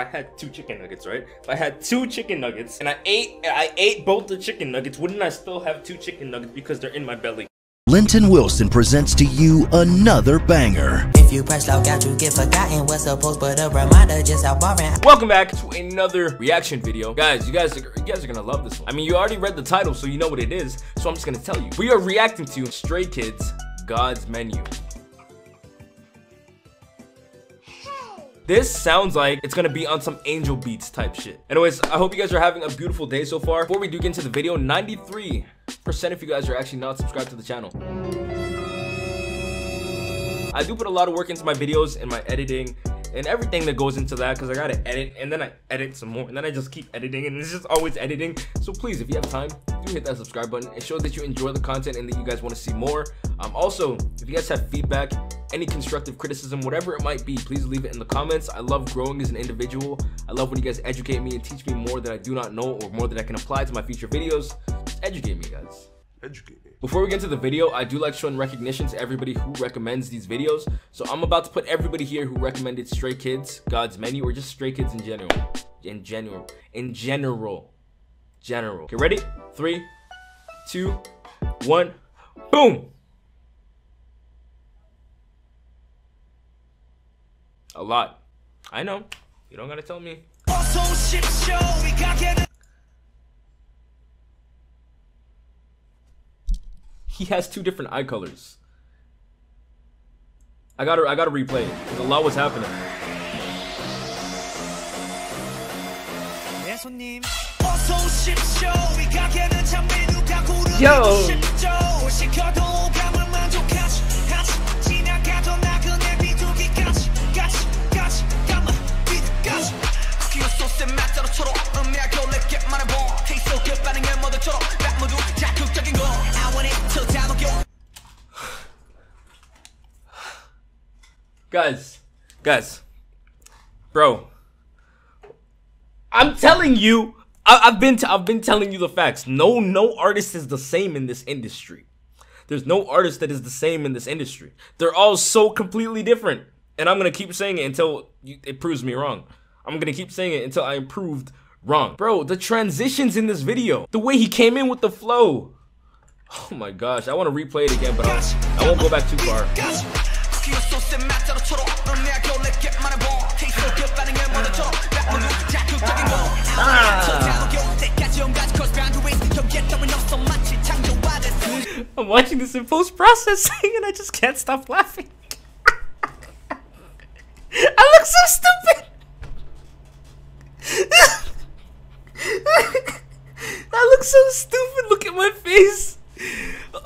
if I had two chicken nuggets, right? If I had two chicken nuggets and I ate I ate both the chicken nuggets, wouldn't I still have two chicken nuggets because they're in my belly? Linton Wilson presents to you another banger. If you press log out, you get forgotten what's supposed, but a reminder just how boring. Welcome back to another reaction video. Guys, you guys, are, you guys are gonna love this one. I mean, you already read the title, so you know what it is. So I'm just gonna tell you. We are reacting to Stray Kids, God's Menu. This sounds like it's gonna be on some angel beats type shit. Anyways, I hope you guys are having a beautiful day so far. Before we do get into the video, 93% of you guys are actually not subscribed to the channel. I do put a lot of work into my videos and my editing and everything that goes into that because I gotta edit and then I edit some more and then I just keep editing and it's just always editing. So please, if you have time, do hit that subscribe button. It shows that you enjoy the content and that you guys want to see more. Um, also, if you guys have feedback, any constructive criticism, whatever it might be, please leave it in the comments. I love growing as an individual. I love when you guys educate me and teach me more that I do not know or more that I can apply to my future videos. Just educate me, guys. Educate me. Before we get to the video, I do like showing recognition to everybody who recommends these videos. So I'm about to put everybody here who recommended Stray Kids, God's Menu, or just Stray Kids in general. In general. In general. General. Okay, ready? Three, two, one, boom! A lot. I know. You don't gotta tell me. He has two different eye colors. I gotta I gotta replay it. A lot was happening. Yo! Guys, guys, bro, I'm telling you, I, have been I've been telling you the facts. No, no artist is the same in this industry. There's no artist that is the same in this industry. They're all so completely different, and I'm gonna keep saying it until you, it proves me wrong. I'm gonna keep saying it until I am proved wrong. Bro, the transitions in this video, the way he came in with the flow. Oh my gosh, I want to replay it again, but I'll, I won't go back too far. I'm watching this in post processing and I just can't stop laughing. I look so stupid. Look so stupid. Look at my face.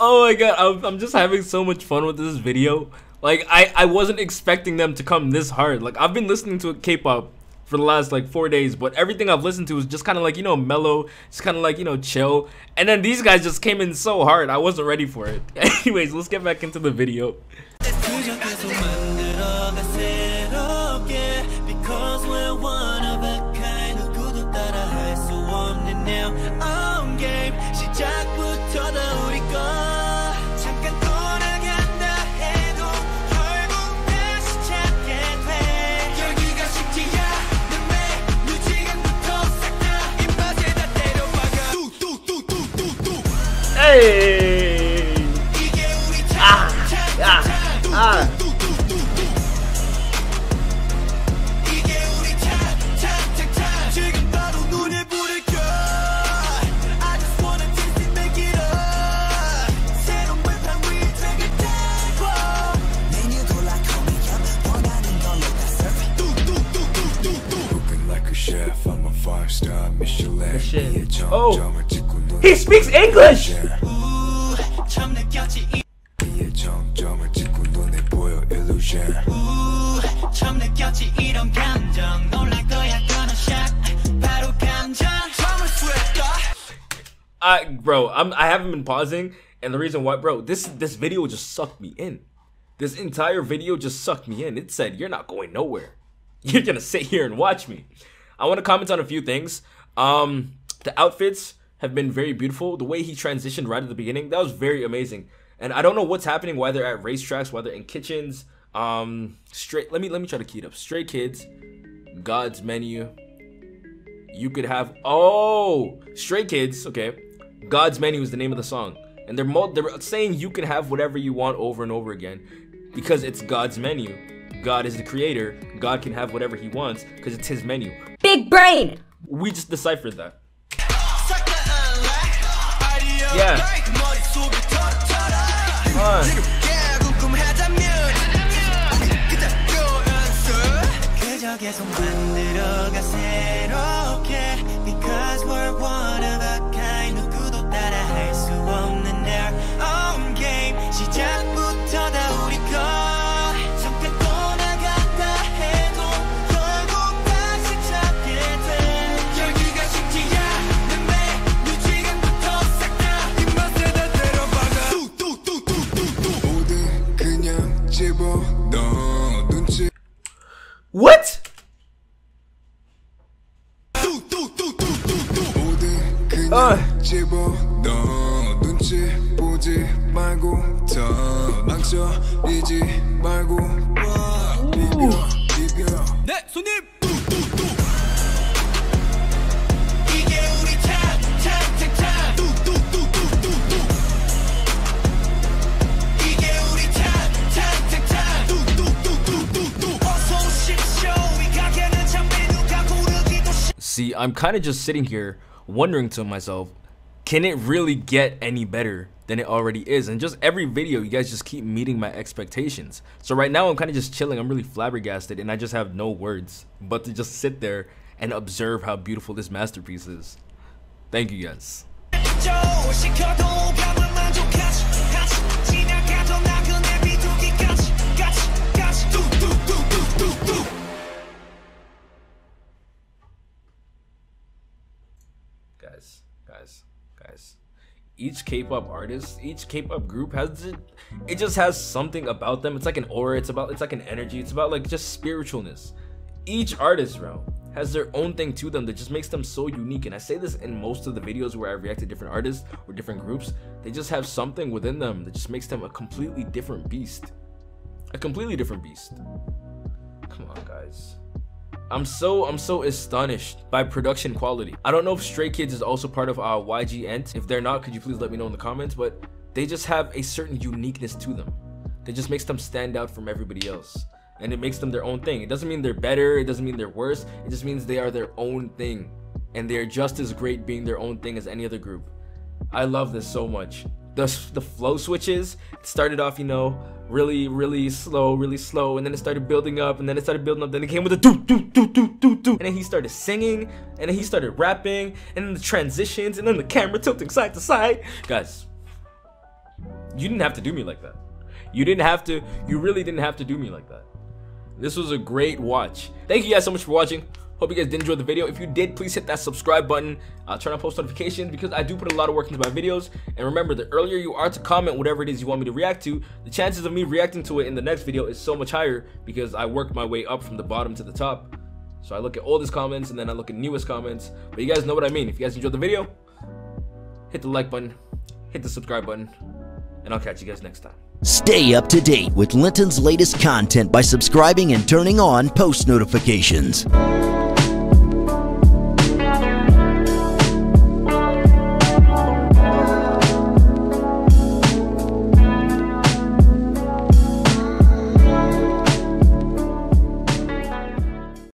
Oh my god, I'm just having so much fun with this video. Like, I, I wasn't expecting them to come this hard. Like, I've been listening to K-pop for the last, like, four days, but everything I've listened to is just kind of like, you know, mellow, just kind of like, you know, chill. And then these guys just came in so hard, I wasn't ready for it. Anyways, let's get back into the video. Hey! Oh! oh. He speaks English! I, bro, I'm, I haven't been pausing, and the reason why, bro, this this video just sucked me in. This entire video just sucked me in. It said, you're not going nowhere. You're gonna sit here and watch me. I want to comment on a few things. Um, the outfits have been very beautiful. The way he transitioned right at the beginning, that was very amazing. And I don't know what's happening, why they're at racetracks, why they're in kitchens. Um, straight. Let me let me try to key it up. Stray Kids, God's Menu. You could have oh Stray Kids. Okay, God's Menu is the name of the song, and they're mo- they're saying you can have whatever you want over and over again because it's God's menu. God is the creator. God can have whatever he wants because it's his menu. Big brain! We just deciphered that. Yeah. Because we're one what? See, I'm kind of just sitting here wondering to myself, can it really get any better than it already is? And just every video, you guys just keep meeting my expectations. So right now, I'm kind of just chilling. I'm really flabbergasted, and I just have no words but to just sit there and observe how beautiful this masterpiece is. Thank you guys. Guys, guys, guys. Each K-pop artist, each K-pop group has it. It just has something about them. It's like an aura. It's about. It's like an energy. It's about like just spiritualness. Each artist, bro, has their own thing to them that just makes them so unique. And I say this in most of the videos where I react to different artists or different groups. They just have something within them that just makes them a completely different beast. A completely different beast. Come on, guys. I'm so I'm so astonished by production quality. I don't know if Stray Kids is also part of uh, YG Ent. If they're not, could you please let me know in the comments? But they just have a certain uniqueness to them that just makes them stand out from everybody else. And it makes them their own thing. It doesn't mean they're better, it doesn't mean they're worse. It just means they are their own thing. And they're just as great being their own thing as any other group. I love this so much. The, the flow switches it started off, you know, really, really slow, really slow, and then it started building up, and then it started building up. Then it came with a doo doo doo doo doo doo, and then he started singing, and then he started rapping, and then the transitions, and then the camera tilting side to side. Guys, you didn't have to do me like that. You didn't have to. You really didn't have to do me like that. This was a great watch. Thank you guys so much for watching. Hope you guys did enjoy the video. If you did, please hit that subscribe button. Uh, turn on post notifications because I do put a lot of work into my videos. And remember, the earlier you are to comment whatever it is you want me to react to, the chances of me reacting to it in the next video is so much higher because I worked my way up from the bottom to the top. So I look at oldest comments and then I look at newest comments. But you guys know what I mean. If you guys enjoyed the video, hit the like button, hit the subscribe button, and I'll catch you guys next time. Stay up to date with Linton's latest content by subscribing and turning on post notifications.